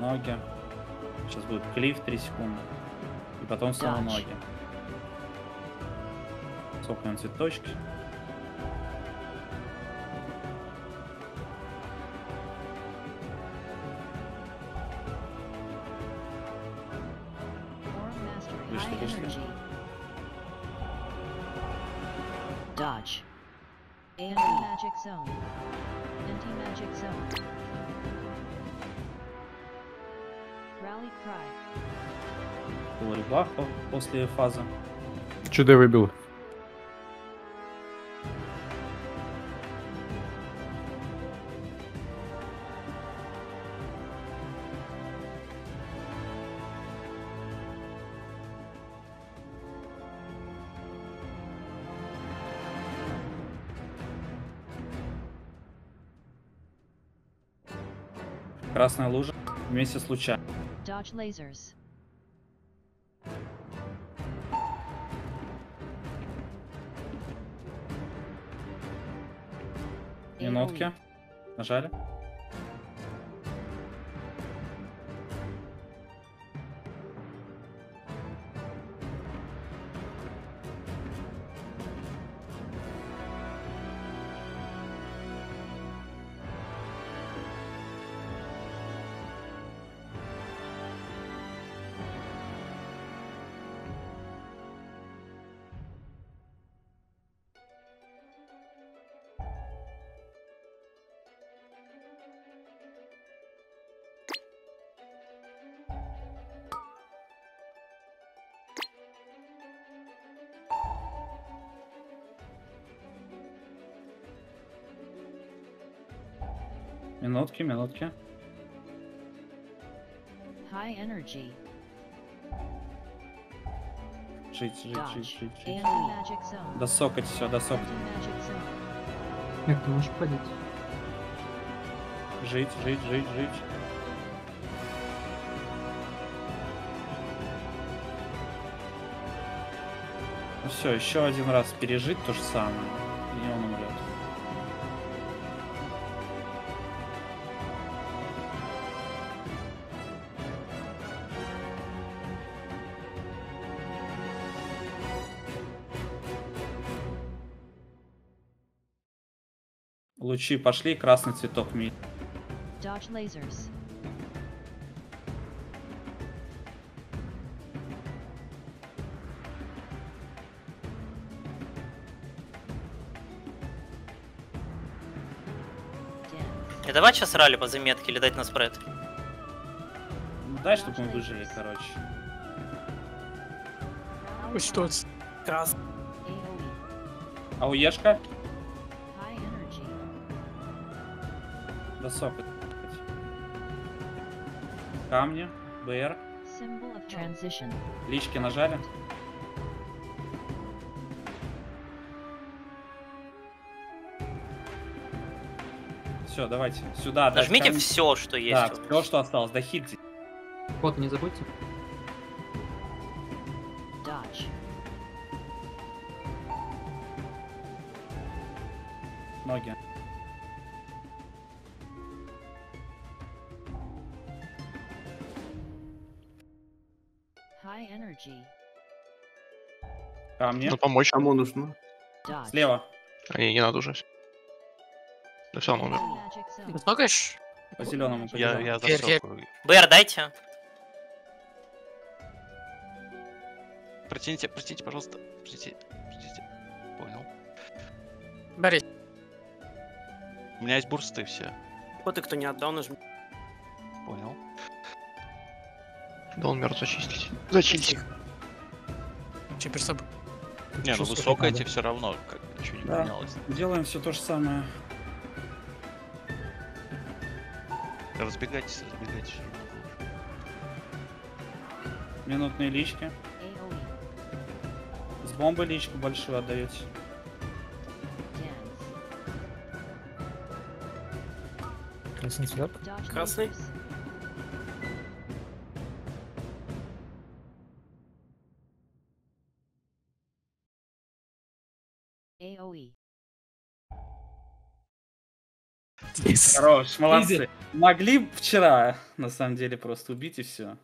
Ноги. Сейчас будет клиф 3 секунды. И потом снова Dodge. ноги. Сопнем цветочки. Вышли, вышли. Dodge. Zone. Anti-magic zone. Rally cry. Был по- после фазы. Чудо выбил. Красная лужа вместе с луча. Dodge lasers. Минутки. AoE. Нажали. Минутки, минутки. High energy. Жить, жить, жить, Dodge. жить, жить. Досокать все, досокать. Нет, ты можешь падать. Жить, жить, жить, жить. Ну все, еще один раз пережить то же самое, и он умрет. Лучи пошли, красный цветок ми. Dodge lasers. И давай сейчас ралли по заметке или дать на спред. Ну, дай, чтобы мы выжили, короче. Что это? Крас. А уешка? High Досокать. Камни, БР, лички нажали. Все, давайте. Сюда. Нажмите камни. все, что есть. Да, все, что осталось. Да хит. Код не забудьте. Dodge. Ноги. Energy. Камни. Ну, помочь. Кому нужно? Слева. А, не, не надо уже. Да все, умер. Anti-magic zone. Сфоткаешь? По зеленому. По Я, я засёкаю. БР дайте. Протяните, протяните, пожалуйста. Протяните, протяните. Понял. Борис. У меня есть бурсты все. Вот и кто не отдал, нажми. Да он мертв зачистить. Зачистить. Собой? Не, ну высокаете надо. все равно, как ничего не Да. поменялось. Делаем все то же самое. Разбегайтесь, разбегайтесь. Минутные лички. С бомбой личку большую отдаете. Красный цвет. Красный. Хорош, молодцы. Могли вчера, на самом деле, просто убить и все.